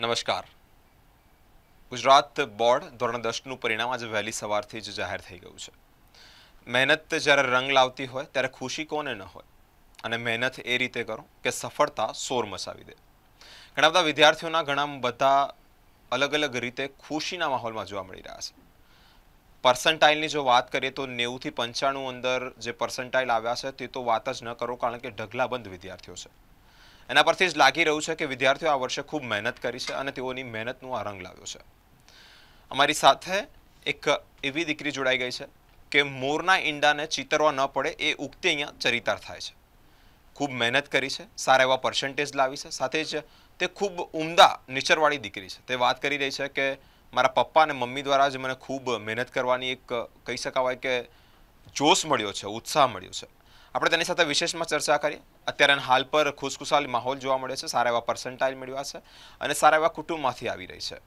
નમસ્કાર. ગુજરાત બોર્ડ ધોરણ દસનું પરિણામ આજે વહેલી સવારથી જ જાહેર થઈ ગયું છે. મહેનત જ્યારે રંગ લાવતી હોય ત્યારે ખુશી કોને ન હોય? અને મહેનત એ રીતે કરો કે સફળતા સોર મચાવી દે. ઘણા બધા વિદ્યાર્થીઓના ઘણા બધા અલગ અલગ રીતે ખુશીના માહોલમાં જોવા મળી રહ્યા છે. પર્સન્ટાઇલની જો વાત કરીએ તો નેવુંથી પંચાણું અંદર જે પર્સન્ટાઇલ આવ્યા છે તે તો વાત જ ન કરો કારણ કે ઢગલાબંધ વિદ્યાર્થીઓ છે. એના પરથી જ લાગી રહ્યું છે કે વિદ્યાર્થીઓ આ વર્ષે ખૂબ મહેનત કરી છે અને તેઓની મહેનતનું આ રંગ લાવ્યો છે. અમારી સાથે એક એવી દીકરી જોડાઈ ગઈ છે કે મોરના ઈંડાને ચિતરવા ન પડે એ ઉક્તિ અહીંયા ચરિતાર થાય છે. ખૂબ મહેનત કરી છે, સારા એવા પર્સન્ટેજ લાવી છે, સાથે જ તે ખૂબ ઉમદા નેચરવાળી દીકરી છે. તે વાત કરી રહી છે કે મારા પપ્પા અને મમ્મી દ્વારા જ મને ખૂબ મહેનત કરવાની એક કહી શકાવાય કે જોશ મળ્યો છે, ઉત્સાહ મળ્યો છે. આપણે તેની સાથે વિશેષમાં ચર્ચા કરીએ અત્યારે હાલ પર ખુશખુશાલ માહોલ જોવા મળે છે. સારા એવા પર્સન્ટાઇલ મેળવ્યા છે અને સારા એવા કુટુંબમાંથી આવી રહી છે.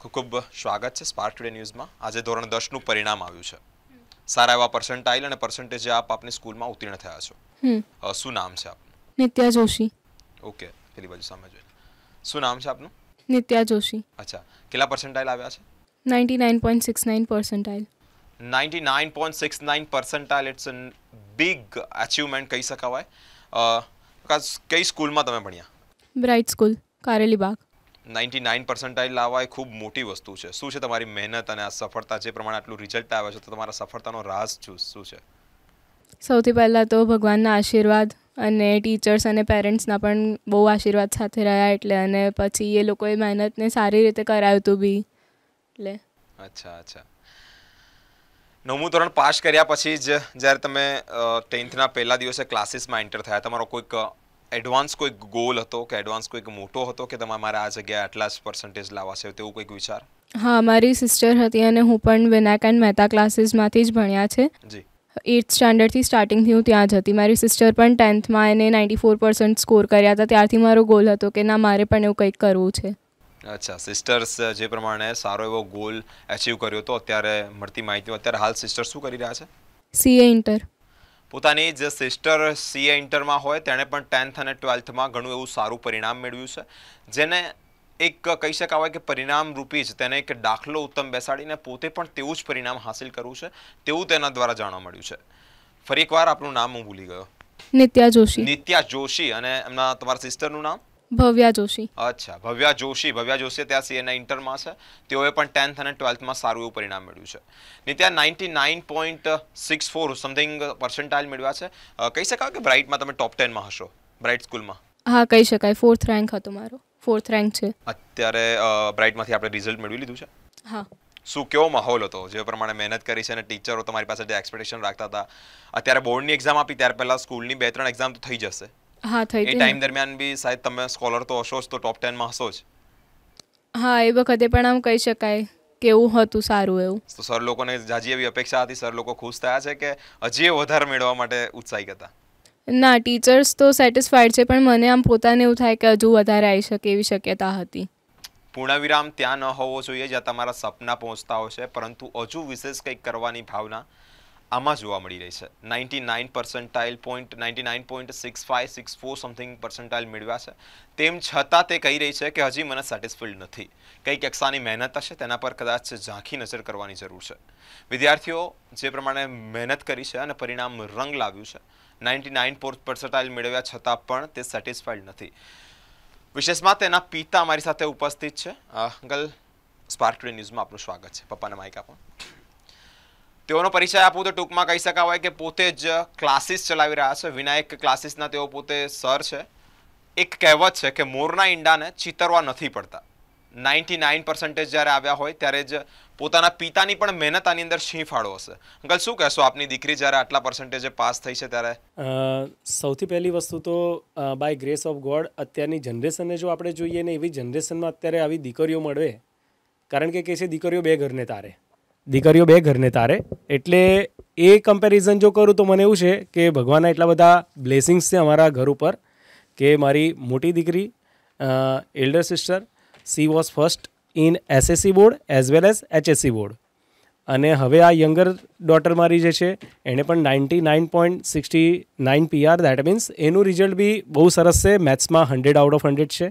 ખૂબ ખૂબ સ્વાગત છે સ્પાર્ક ટુડે ન્યૂઝમાં આજે ધોરણ દસનું પરિણામ આવ્યું છે. સારા એવા પર્સન્ટાઇલ અને પર્સન્ટેજ આપ આપની સ્કૂલમાં ઉત્તીર્ણ થયા છો. શું નામ છે આપનું? નિત્યા જોશી. ઓકે પેલી બાજુ સામે જોઈએ શું નામ છે આપનું? નિત્યા જોશી. અચ્છા કેટલા પર્સન્ટાઇલ આવ્યા છે? Ninety nine point six nine percentile ninety nine point six nine percentile it's a big achievement કહી શકાય કઈ સ્કૂલમાં તમે ભણ્યા? Bright school Karelibaug. Ninety nine percentile લાવવા એ ખૂબ મોટી વસ્તુ છે. શું છે તમારી મહેનત અને આ સફળતા? જે પ્રમાણે આટલું રિઝલ્ટ આવે છે તો તમારા સફળતાનો રાઝ શું છે? સૌથી પહેલાં તો ભગવાનના આશીર્વાદ અને ટીચર્સ અને પેરેન્ટ્સના પણ બહુ આશીર્વાદ સાથે રહ્યા એટલે અને પછી એ લોકોએ મહેનતને સારી રીતે કરાવ્યું હતું બી. એટલે. અચ્છા અચ્છા. નવમું ધોરણ પાસ કર્યા પછી જ જ્યારે તમે ટેન્થના પહેલા દિવસે ક્લાસીસમાં એન્ટર થયા તમારો કોઈક એડવાન્સ કોઈક ગોલ હતો કે એડવાન્સ કોઈક મોટો હતો કે તમારે મારે આ જગ્યાએ આટલા જ પર્સન્ટેજ લાવવા છે તેવું કોઈક વિચાર? હા મારી સિસ્ટર હતી અને હું પણ વિનાયક એન્ડ મહેતા ક્લાસીસમાંથી જ ભણ્યા છે. જી. એઇથ સ્ટાન્ડર્ડથી સ્ટાર્ટિંગથી હું ત્યાં જ હતી. મારી સિસ્ટર પણ ટેન્થમાં એને નાઇન્ટી ફોર પર્સન્ટ સ્કોર કર્યા હતા. ત્યારથી મારો ગોલ હતો કે ના મારે પણ એવું કંઈક કરવું છે. અચ્છા સિસ્ટર્સ જે પ્રમાણે સારો એવો ગોલ અચીવ કર્યો હતો અત્યારે મળતી માહિતી અત્યારે હાલ સિસ્ટર શું કરી રહ્યા છે? સીએ ઇન્ટર પોતાની જે સિસ્ટર સીએ ઇન્ટરમાં હોય તેણે પણ ટેન્થ અને ટ્વેલ્થમાં ઘણું એવું સારું પરિણામ મેળવ્યું છે. જેને એક કહી શકાવાય કે પરિણામ રૂપી જ તેને એક દાખલો ઉત્તમ બેસાડીને પોતે પણ તેવું જ પરિણામ હાંસિલ કરવું છે તેવું તેના દ્વારા જાણવા મળ્યું છે. ફરી એકવાર આપનું નામ હું ભૂલી ગયો. નિત્યા જોશી. નિત્યા જોશી અને એમના તમારા સિસ્ટરનું નામ? ભવ્યા જોશી. અચ્છા ભવ્યા જોશી. ભવ્યા જોશી ત્યાં સીએના ઇન્ટરમાં છે. તેઓએ પણ ટેન્થ અને ટ્વેલ્થમાં સારું એવું પરિણામ મેળવ્યું છે. ને ત્યાં ninety nine point six four something percentile મેળવ્યા છે. કહી શકાય કે બ્રાઇટમાં તમે ટોપ ટેનમાં હશો? બ્રાઇટ સ્કૂલમાં? હા કહી શકાય. ફોર્થ રેન્ક હતો મારો. ફોર્થ રેન્ક છે. અત્યારે બ્રાઇટમાંથી આપણે રિઝલ્ટ મેળવી લીધું છે? હા. શું કેવો માહોલ હતો? જે પ્રમાણે મહેનત કરી છે અને ટીચરો તમારી પાસે જે એક્સપેક્ટેશન રાખતા હતા. અત્યારે બોર્ડની એક્ઝામ આપી ત્યાર પહેલાં સ્કૂલની બે ત્રણ એક્ઝામ તો થઈ જશે. હા થઈ એ ટાઈમ દરમિયાન બી સાહેબ તમે સ્કોલર તો હશો જ તો ટોપ ટેનમાં હશો જ. હા એ વખતે પણ આમ કહી શકાય કે એવું હતું સારું એવું. તો સર લોકોને જાજી એવી અપેક્ષા હતી સર લોકો ખુશ થયા છે કે હજી વધારે મેળવવા માટે ઉત્સાહિત હતા? ના ટીચર્સ તો સેટિસ્ફાઈડ છે પણ મને આમ પોતાને એવું થાય કે હજુ વધારે આવી શકે એવી શક્યતા હતી. પૂર્ણવિરામ ત્યાં ન હોવો જોઈએ જ્યાં તમારા સપના પહોંચતા હોય છે પરંતુ હજુ વિશેષ કંઈક કરવાની ભાવના આમાં જોવા મળી રહી છે. Ninety nine percentile point ninety nine point six five six four something percentile મેળવ્યા છે. તેમ છતાં તે કહી રહી છે કે હજી મને સેટિસ્ફાઈડ નથી. કઈ કક્ષાની મહેનત હશે, તેના પર કદાચ ઝાંખી નજર કરવાની જરૂર છે. વિદ્યાર્થીઓ જે પ્રમાણે મહેનત કરી છે અને પરિણામ રંગ લાવ્યું છે નાઇન્ટી નાઇન પર્સન્ટાઇલ મેળવ્યા છતાં પણ તે સેટિસ્ફાઈડ નથી. વિશેષમાં તેના પિતા અમારી સાથે ઉપસ્થિત છે. અંકલ સ્પાર્ક ન્યૂઝમાં આપનું સ્વાગત છે. પપ્પાને માઇક આપો. તેઓનો પરિચય આપું તો ટૂંકમાં કહી શકાવાય કે પોતે જ ક્લાસીસ ચલાવી રહ્યા છે. વિનાયક ક્લાસીસના તેઓ પોતે સર છે. એક કહેવત છે કે મોરના ઈંડાને ચિતરવા નથી પડતા. નાઇન્ટી નાઇન પર્સન્ટેજ જ્યારે આવ્યા હોય ત્યારે જ પોતાના પિતાની પણ મહેનત આની અંદર શી ફાળો હશે. અંકલ, શું કહેશો? આપની દીકરી જ્યારે આટલા પર્સન્ટેજે પાસ થઈ છે ત્યારે? સૌથી પહેલી વસ્તુ તો બાય ગ્રેસ ઓફ ગોડ અત્યારની જનરેશનને જો આપણે જોઈએ ને એવી જનરેશનમાં અત્યારે આવી દીકરીઓ મળે, કારણ કે છે દીકરીઓ બે ઘરને તારે. દીકરીઓ બે ઘરને તારે. એટલે એ કમ્પેરિઝન જો કરું તો મને એવું છે કે ભગવાનના એટલા બધા બ્લેસિંગ્સ છે અમારા ઘર ઉપર કે મારી મોટી દીકરી elder sister she was first in SSC board as well as HSC board અને હવે આ યંગર ડોટર મારી જે છે એણે પણ ninety nine point sixty nine PR that means એનું રિઝલ્ટ બી બહુ સરસ છે મેથ્સમાં હંડ્રેડ આઉટ ઓફ હંડ્રેડ છે.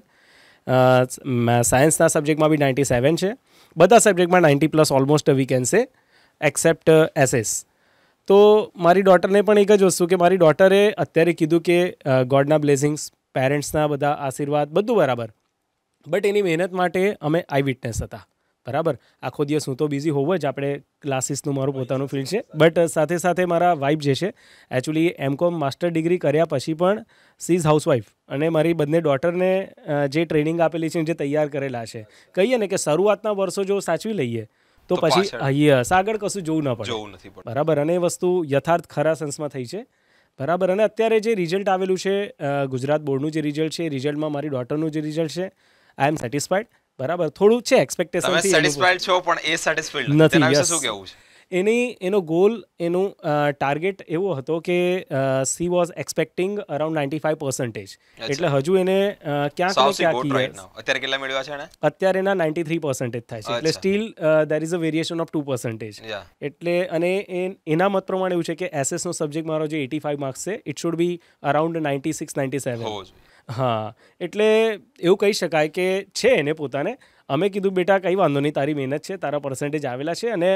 સાયન્સના સબ્જેક્ટમાં બી નાઇન્ટી સેવન છે. બધા સબ્જેક્ટમાં ninety plus almost we can say except SS તો મારી ડોટરને પણ એક જ વસ્તુ કે મારી ડોટરે અત્યારે કીધું કે ગોડના બ્લેસિંગ્સ પેરેન્ટ્સના બધા આશીર્વાદ બધું બરાબર. બટ એની મહેનત માટે અમે આઈ વિટનેસ હતા. બરાબર? આખો દિવસ હું તો બિઝી હોવ જ. આપણે ક્લાસીસનું મારું પોતાનું ફિલ્ડ છે. બટ સાથે સાથે મારા વાઇફ જે છે એકચ્યુઅલી એમ કોમ માસ્ટર ડિગ્રી કર્યા પછી પણ સી ઇઝ હાઉસવાઈફ અને મારી બંને ડોટરને જે ટ્રેનિંગ આપેલી છે જે તૈયાર કરેલા છે. કહીએ ને કે શરૂઆતના વર્ષો જો સાચવી લઈએ તો પછી યસ આગળ કશું જોવું ન પડે. બરાબર? અને એ વસ્તુ યથાર્થ ખરા સેન્સમાં થઈ છે. બરાબર? અને અત્યારે જે રિઝલ્ટ આવેલું છે ગુજરાત બોર્ડનું જે રિઝલ્ટ છે એ રિઝલ્ટમાં મારી ડોટરનું જે રિઝલ્ટ છે આઈ એમ સેટિસ્ફાઈડ બરાબર? થોડું છે તમે એક્સપેક્ટેશન સેટિસ્ફાઈડ છો પણ એ સેટિસ્ફાઈડ નથી, તેના વિશે શું કહેવું છે? એની એનો ગોલ એનું ટાર્ગેટ એવો હતો કે she was expecting around ninety five percentage એટલે હજુ એને ક્યાં ક્યાંક અત્યારે કેટલા મેળવ્યા છે અત્યારે એના નાઇન્ટી થ્રી પર્સન્ટેજ થાય છે. એટલે still there is a variation of two percentage એટલે અને એના મત પ્રમાણે એવું છે કે એસએસનો સબ્જેક્ટ મારો જે એટી ફાઈવ માર્ક્સ છે it should be around ninety six ninety seven હા એટલે એવું કહી શકાય કે છે એને પોતાને. અમે કીધું બેટા કંઈ વાંધો નહીં તારી મહેનત છે તારા પર્સન્ટેજ આવેલા છે અને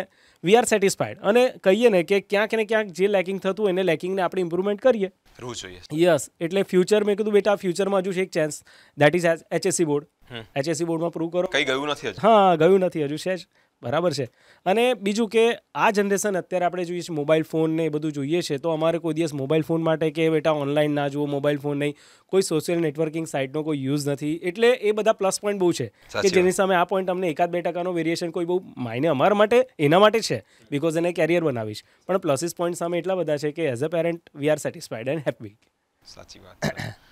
વી આર સેટિસ્ફાઈડ અને કહીએ ને કે ક્યાંક ને ક્યાંક જે લેકિંગ થતું એને લેકિંગને આપણે ઇમ્પ્રુવમેન્ટ કરીએ. રહેવું જોઈએ. યસ એટલે ફ્યુચર મેં કીધું બેટા ફ્યુચરમાં હજુ છે એક chance that is HSC board. HSC બોર્ડમાં પ્રૂવ કરો. કઈ ગયું નથી હા ગયું નથી હજુ છે જ. બરાબર છે. અને બીજું કે આ જનરેશન અત્યારે આપણે જોઈએ છીએ મોબાઈલ ફોન ને એ બધું જોઈએ છે તો અમારે કોઈ દિવસ મોબાઈલ ફોન માટે કે બેટા ઓનલાઈન ના જુઓ મોબાઈલ ફોન નહીં. કોઈ સોશિયલ નેટવર્કિંગ સાઇટનો કોઈ યુઝ નથી. એટલે એ બધા પ્લસ પોઈન્ટ બહુ છે કે જેની સામે આ પોઈન્ટ અમને એકાદ બે ટકાનો વેરિએશન કોઈ બહુ માયને અમારા માટે એના માટે છે બિકોઝ એને કેરિયર બનાવીશ. પણ પ્લસીસ પોઈન્ટ સામે એટલા બધા છે કે as a parent we are satisfied and happy સાચી વાત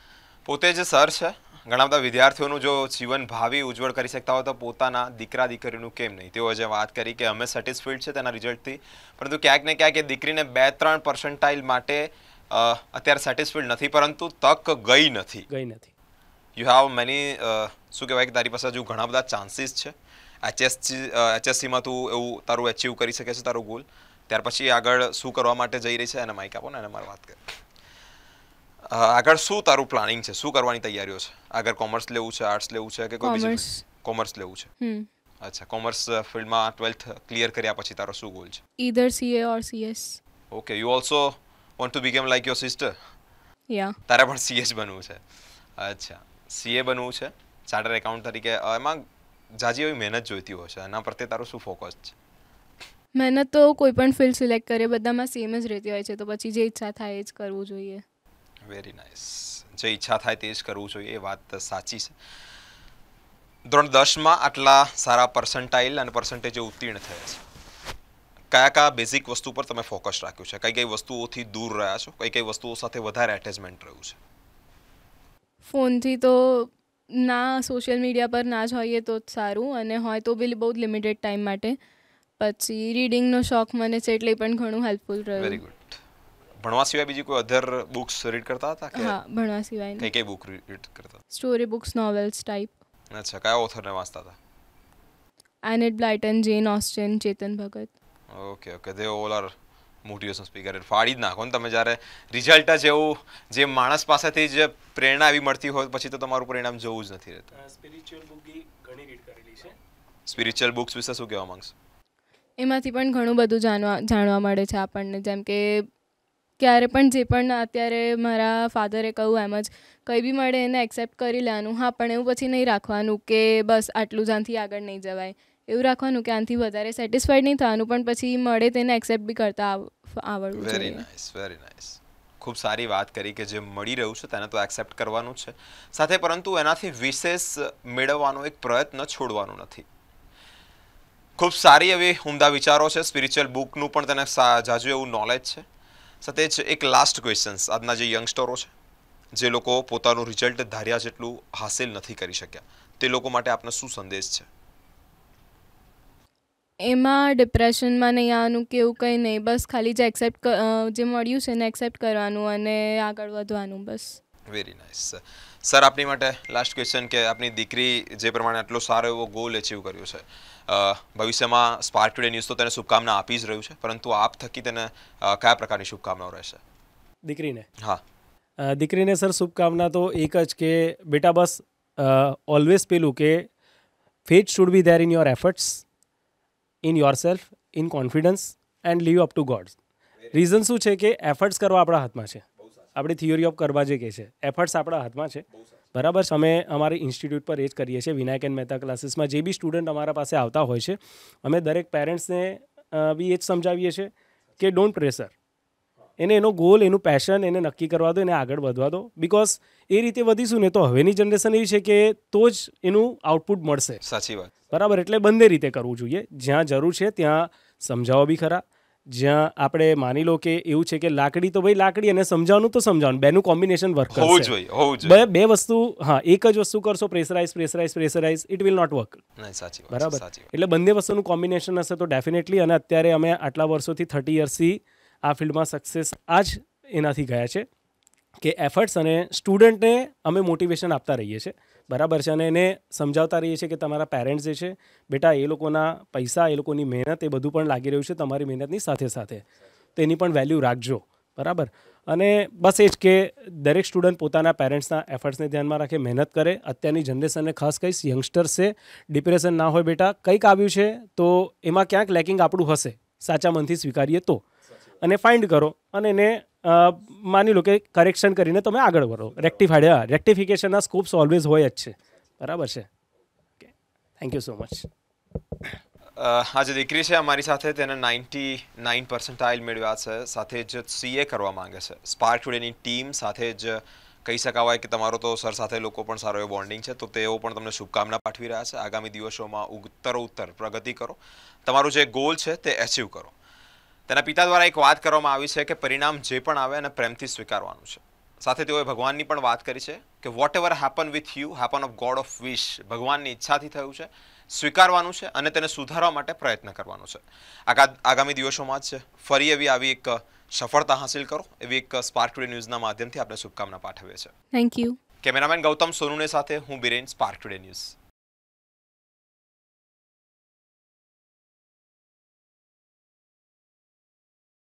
પોતે જ સર છે. ઘણા બધા વિદ્યાર્થીઓનું જો જીવન ભાવિ ઉજ્જવળ કરી શકતા હોય તો પોતાના દીકરા દીકરીનું કેમ નહીં? તેઓ જે વાત કરી કે અમે સેટિસ્ફાઈડ છે તેના રિઝલ્ટથી પરંતુ ક્યાંક ને ક્યાંક એ દીકરીને બે ત્રણ પર્સન્ટાઇલ માટે અત્યારે સેટિસ્ફાઈડ નથી પરંતુ તક ગઈ નથી. ગઈ નથી. યુ હેવ મેની શું કહેવાય કે તારી પાસે હજુ ઘણા બધા ચાન્સીસ છે. એચએસસી એચએસસીમાં તું એવું તારું અચીવ કરી શકે છે તારું ગોલ ત્યાર પછી આગળ શું કરવા માટે જઈ રહી છે એને માઇક આપો ને એને મારે વાત કર. આગળ શું તારું પ્લાનિંગ છે? શું કરવાની તૈયારીઓ છે? આગળ કોમર્સ લેવું છે આર્ટ્સ લેવું છે કે કોઈ બીજું? કોમર્સ લેવું છે. હમ. અચ્છા કોમર્સ ફિલ્ડમાં ટ્વેલ્થ ક્લિયર કર્યા પછી તારો શું ગોલ છે? Either CA or CS okay you also want to become like your sister યા તારે પણ સીએસ બનવું છે. અચ્છા સીએ બનવું છે. ચાર્ટર એકાઉન્ટ તરીકે એમાં જાજી એવી મહેનત જોઈતી હોય છે. એના પ્રત્યે તારું શું ફોકસ છે? મહેનત તો કોઈ પણ ફિલ્ડ સિલેક્ટ કરીએ બધામાં સેમ જ રહેતી હોય છે. તો પછી જે ઈચ્છા થાય એ જ કરવું જોઈએ. વેરી નાઇસ જે ઈચ્છા થાય તે જ કરવું જોઈએ એ વાત સાચી છે. ધોરણ દસમાં આટલા સારા પર્સન્ટાઇલ અને પર્સન્ટેજ ઉત્તીર્ણ થયા છે. કયા કયા બેઝિક વસ્તુ પર તમે ફોકસ રાખ્યું છે? કઈ કઈ વસ્તુઓથી દૂર રહ્યા છો? કઈ કઈ વસ્તુઓ સાથે વધારે એટેચમેન્ટ રહ્યું છે? ફોનથી તો ના સોશિયલ મીડિયા પર ના જ હોઈએ તો જ સારું અને હોય તો બી બહુ જ લિમિટેડ ટાઈમ માટે. પછી રીડિંગનો શોખ મને છે એટલે પણ ઘણું હેલ્પફુલ વેરી ગુડ ભણવા સિવાય બીજી કોઈ અધર બુક્સ રીડ કરતા હતા કે હા ભણવા સિવાય કઈ કઈ બુક રીડ કરતા સ્ટોરી બુક્સ નોવેલ્સ ટાઈપ અચ્છા કયા ઓથરને વાંચતા હતા? Enid Blyton Jane Austen Chetan Bhagat okay okay they all are motivation speaker ફાડી જ નાખો ને તમે જ્યારે રિઝલ્ટ જ એવું જે માણસ પાસેથી જ પ્રેરણા એવી મળતી હોય પછી તો તમારું પરિણામ જોવું જ નથી રહેતું. સ્પિરિચ્યુઅલ બુક ઘણી રીડ કરેલી છે. સ્પિરિચ્યુઅલ બુક્સ વિશે શું કહેવા માંગશો? એમાંથી પણ ઘણું બધું જાણવા જાણવા મળે છે આપણને. જેમ કે ક્યારે પણ જે પણ અત્યારે મારા ફાધરે કહ્યું એમ જ કંઈ બી મળે એને એક્સેપ્ટ કરી લેવાનું. હા પણ એવું પછી નહીં રાખવાનું કે બસ આટલું જ આનાથી આગળ નહીં જવાય. એવું રાખવાનું કે આનાથી વધારે સેટિસ્ફાઈડ નહીં થવાનું પણ પછી મળે તેને એક્સેપ્ટ બી કરતા આવ- આવડવું વેરી નાઇસ વેરી નાઇસ ખૂબ સારી વાત કરી કે જે મળી રહ્યું છે તેને તો એક્સેપ્ટ કરવાનું છે. સાથે પરંતુ એનાથી વિશેષ મેળવવાનો એક પ્રયત્ન છોડવાનો નથી. ખૂબ સારી એવી ઉમદા વિચારો છે. સ્પિરિચ્યુઅલ બુકનું પણ તેને જાજુ એવું નોલેજ છે. સાથે જ એક લાસ્ટ ક્વેશ્ચન્સ આજના જે યંગસ્ટરો છે, જે લોકો પોતાનું રિઝલ્ટ ધાર્યા જેટલું હાસિલ નથી કરી શક્યા, તે લોકો માટે આપનો શું સંદેશ છે? એમાં ડિપ્રેશનમાં નહીં આવવાનું કે એવું કંઈ નહીં, બસ ખાલી જે એક્સેપ્ટ જે મળ્યું છે એને એક્સેપ્ટ કરવાનું અને આગળ વધવાનું, બસ. વેરી નાઇસ સર આપની માટે લાસ્ટ ક્વેશ્ચન કે આપની દીકરી જે પ્રમાણે આટલો સારો એવો ગોલ અચીવ કર્યો છે ભવિષ્યમાં સ્પાર્ક ટુડે ન્યૂઝ તો તેને શુભકામના આપી જ રહ્યું છે પરંતુ આપ થકી તેને કયા પ્રકારની શુભકામનાઓ રહેશે? દીકરીને? હા. દીકરીને સર શુભકામના તો એક જ કે બેટા બસ ઓલવેઝ પેલું કે faith should be there in your efforts in yourself in confidence and leave up to God reason શું છે કે એફર્ટ્સ કરવા આપણા હાથમાં છે? આપણી થિયોરી ઓફ કરવા જે કહે છે. એફર્ટ્સ આપણા હાથમાં છે. બરાબર? અમે અમારી ઇન્સ્ટિટ્યૂટ પર એ જ કરીએ છીએ વિનાયક એન્ડ મહેતા ક્લાસીસમાં જે બી સ્ટુડન્ટ અમારા પાસે આવતા હોય છે અમે દરેક પેરેન્ટ્સને બી એ જ સમજાવીએ છીએ કે ડોન્ટ પ્રેશર એને એનો ગોલ એનું પેશન એને નક્કી કરવા દો એને આગળ વધવા દો. બિકોઝ એ રીતે વધીશું ને તો હવેની જનરેશન એવી છે કે તો જ એનું આઉટપુટ મળશે. સાચી વાત. બરાબર? એટલે બંને રીતે કરવું જોઈએ. જ્યાં જરૂર છે ત્યાં સમજાવો બી ખરા. જ્યાં આપણે માની લો કે એવું છે કે લાકડી તો ભાઈ લાકડી અને સમજાવવાનું તો સમજાવવાનું બેનું કોમ્બિનેશન વર્ક હોવું કરશે. જોઈએ હોવું જોઈએ. બે બે વસ્તુ હા એક જ વસ્તુ કરશો pressurise pressurise pressurise it will not work સાચી બરાબર? એટલે બંને વસ્તુનું કોમ્બિનેશન હશે તો ડેફિનેટલી અને અત્યારે અમે આટલા વર્ષોથી થર્ટી યર્સથી આ ફિલ્ડમાં સક્સેસ આ જ એનાથી ગયા છે કે એફર્ટ્સ અને સ્ટુડન્ટને અમે મોટિવેશન આપતા રહીએ છીએ. બરાબર છે અને એને સમજાવતા રહીએ છીએ કે તમારા પેરેન્ટ્સ જે છે, બેટા, એ લોકોના પૈસા, એ લોકોની મહેનત એ બધું પણ લાગી રહ્યું છે તમારી મહેનતની સાથે સાથે. તો એની પણ વેલ્યુ રાખજો. બરાબર? અને બસ એ જ કે દરેક સ્ટુડન્ટ પોતાના પેરેન્ટ્સના એફર્ટ્સને ધ્યાનમાં રાખે, મહેનત કરે. અત્યારની જનરેશનને ખાસ કહીશ યંગસ્ટર્સ છે ડિપ્રેશન ના હોય બેટા, કંઈક આવ્યું છે, તો એમાં ક્યાંક લેકિંગ આપણું હશે. સાચા મનથી સ્વીકારીએ તો. અને ફાઇન્ડ કરો અને એને માની લો કે કરેક્શન કરીને તમે આગળ વધો રેક્ટિફાઈડ હા રેક્ટિફિકેશનના સ્કોપ્સ ઓલવેઝ હોય જ છે. બરાબર છે? થેન્ક યુ સો મચ આ જે દીકરી છે, અમારી સાથે તેને નાઇન્ટી નાઇન પર્સન્ટાઇલ મેળવ્યા છે, સાથે જ સીએ કરવા માંગે છે. સ્પાર્ક ટુડેની ટીમ સાથે જ કહી શકાવાય કે તમારો તો સર સાથે લોકો પણ સારો એવો બોન્ડિંગ છે, તો તેઓ પણ તમને શુભકામના પાઠવી રહ્યા છે. આગામી દિવસોમાં ઉત્તરોત્તર પ્રગતિ કરો. તમારું જે ગોલ છે, તે એચીવ કરો. તેના પિતા દ્વારા એક વાત કરવામાં આવી છે કે પરિણામ જે પણ આવે એને પ્રેમથી સ્વીકારવાનું છે. સાથે તેઓએ ભગવાનની પણ વાત કરી છે કે whatever happen with you happen of God of wish ભગવાનની ઈચ્છાથી થયું છે સ્વીકારવાનું છે અને તેને સુધારવા માટે પ્રયત્ન કરવાનો છે. આગા આગામી દિવસોમાં જ ફરી એવી આવી એક સફળતા હાંસિલ કરો. એવી એક સ્પાર્ક ટુડે ન્યૂઝના માધ્યમથી આપણે શુભકામના પાઠવીએ છીએ. થેન્ક યુ કેમેરામેન ગૌતમ સોનુને સાથે હું બિરેન સ્પાર્ક ટુડે ન્યૂઝ.